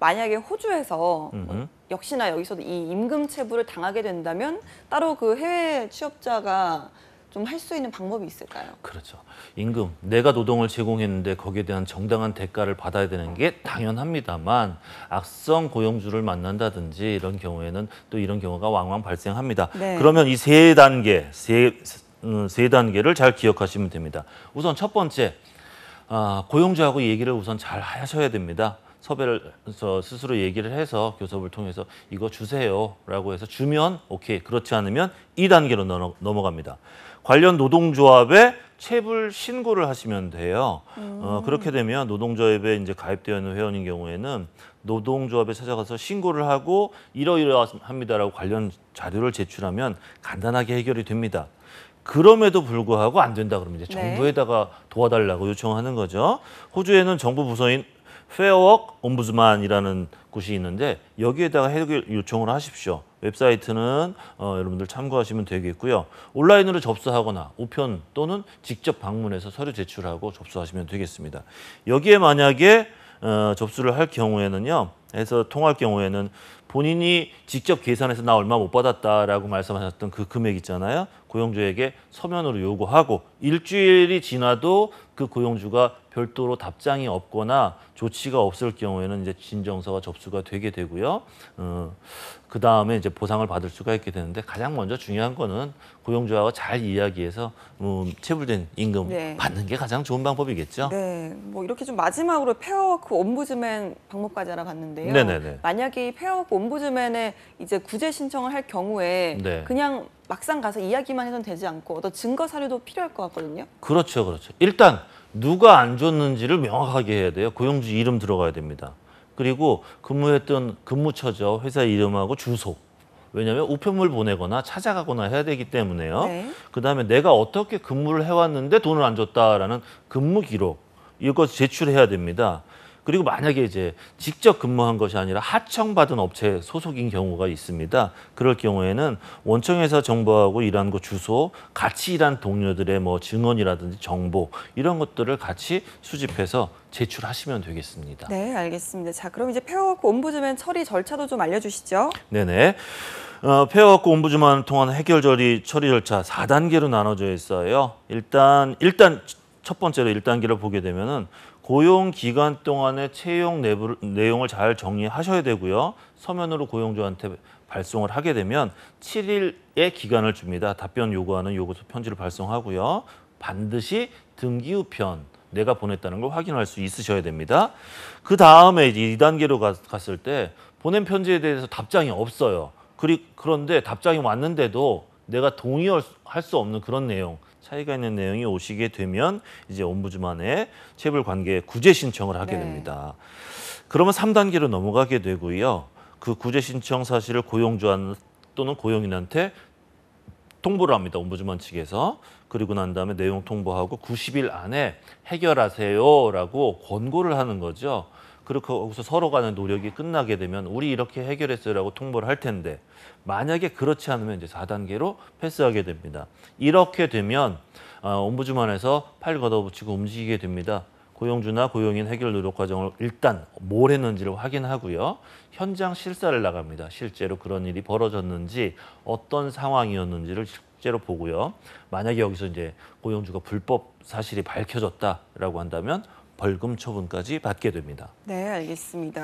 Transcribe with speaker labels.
Speaker 1: 만약에 호주에서
Speaker 2: 음흠.
Speaker 1: 역시나 여기서도 이 임금 체불을 당하게 된다면 따로 그 해외 취업자가 좀 할 수 있는 방법이 있을까요?
Speaker 2: 그렇죠. 임금, 내가 노동을 제공했는데 거기에 대한 정당한 대가를 받아야 되는 게 당연합니다만 악성 고용주를 만난다든지 이런 경우에는 또 이런 경우가 왕왕 발생합니다.
Speaker 1: 네.
Speaker 2: 그러면 이 세 단계, 세, 음, 세 단계를 잘 기억하시면 됩니다. 우선 첫 번째, 아, 고용주하고 얘기를 우선 잘 하셔야 됩니다. 섭외를 저 스스로 얘기를 해서 교섭을 통해서 이거 주세요라고 해서 주면 오케이 그렇지 않으면 2단계로 넘어, 넘어갑니다. 관련 노동조합에 체불 신고를 하시면 돼요. 어, 그렇게 되면 노동조합에 이제 가입되어 있는 회원인 경우에는 노동조합에 찾아가서 신고를 하고 이러이러합니다라고 관련 자료를 제출하면 간단하게 해결이 됩니다. 그럼에도 불구하고 안 된다 그러면 이제
Speaker 1: 네.
Speaker 2: 정부에다가 도와달라고 요청하는 거죠. 호주에는 정부 부서인 페어워크 옴부즈만이라는 곳이 있는데 여기에다가 해결 요청을 하십시오. 웹사이트는 어, 여러분들 참고하시면 되겠고요. 온라인으로 접수하거나 우편 또는 직접 방문해서 서류 제출하고 접수하시면 되겠습니다. 여기에 만약에 어, 접수를 할 경우에는요. 해서 통할 경우에는 본인이 직접 계산해서 나 얼마 못 받았다라고 말씀하셨던 그 금액 있잖아요. 고용주에게 서면으로 요구하고 일주일이 지나도 그 고용주가 별도로 답장이 없거나 조치가 없을 경우에는 이제 진정서가 접수가 되게 되고요. 어, 그 다음에 이제 보상을 받을 수가 있게 되는데 가장 먼저 중요한 거는 고용주하고 잘 이야기해서 음, 체불된 임금
Speaker 1: 네.
Speaker 2: 받는 게 가장 좋은 방법이겠죠.
Speaker 1: 네, 뭐 이렇게 좀 마지막으로 페어워크 옴부즈맨 방법까지 알아봤는데요.
Speaker 2: 네네네.
Speaker 1: 만약에 이 페어워크 옴부즈맨에 이제 구제 신청을 할 경우에
Speaker 2: 네.
Speaker 1: 그냥 막상 가서 이야기만 해서는 되지 않고 어떤 증거 자료도 필요할 것 같거든요.
Speaker 2: 그렇죠, 그렇죠. 일단 누가 안 줬는지를 명확하게 해야 돼요. 고용주 이름 들어가야 됩니다. 그리고 근무했던 근무처죠. 회사 이름하고 주소. 왜냐하면 우편물 보내거나 찾아가거나 해야 되기 때문에요.
Speaker 1: 네.
Speaker 2: 그다음에 내가 어떻게 근무를 해왔는데 돈을 안 줬다라는 근무 기록 이것 제출해야 됩니다. 그리고 만약에 이제 직접 근무한 것이 아니라 하청받은 업체 소속인 경우가 있습니다. 그럴 경우에는 원청에서 정보하고 일한 곳 주소, 같이 일한 동료들의 뭐 증언이라든지 정보 이런 것들을 같이 수집해서 제출하시면 되겠습니다.
Speaker 1: 네, 알겠습니다. 자, 그럼 이제 페어워크 옴부즈맨 처리 절차도 좀 알려주시죠.
Speaker 2: 네네. 어, 페어워크 옴부즈만을 통한 해결 처리 처리 절차 4단계로 나눠져 있어요. 일단 일단 첫 번째로 1단계를 보게 되면은 고용 기간 동안의 채용 내부, 내용을 잘 정리하셔야 되고요. 서면으로 고용주한테 발송을 하게 되면 7일의 기간을 줍니다. 답변 요구하는 요구서 편지를 발송하고요. 반드시 등기 우편 내가 보냈다는 걸 확인할 수 있으셔야 됩니다. 그 다음에 이제 2단계로 갔을 때 보낸 편지에 대해서 답장이 없어요. 그리, 그런데 답장이 왔는데도 내가 동의할 수 없는 그런 내용, 차이가 있는 내용이 오시게 되면 이제 옴부즈만에 체불 관계 구제 신청을 하게
Speaker 1: 네.
Speaker 2: 됩니다. 그러면 3단계로 넘어가게 되고요. 그 구제 신청 사실을 고용주한 또는 고용인한테 통보를 합니다. 옴부즈만 측에서. 그리고 난 다음에 내용 통보하고 90일 안에 해결하세요라고 권고를 하는 거죠. 그렇게 거기서 서로 간의 노력이 끝나게 되면 우리 이렇게 해결했어요라고 통보를 할 텐데 만약에 그렇지 않으면 이제 4단계로 패스하게 됩니다. 이렇게 되면 어, 옴부즈만에서 팔 걷어붙이고 움직이게 됩니다. 고용주나 고용인 해결 노력 과정을 일단 뭘 했는지를 확인하고요. 현장 실사를 나갑니다. 실제로 그런 일이 벌어졌는지 어떤 상황이었는지를 실제로 보고요. 만약에 여기서 이제 고용주가 불법 사실이 밝혀졌다라고 한다면 벌금 처분까지 받게 됩니다.
Speaker 1: 네, 알겠습니다.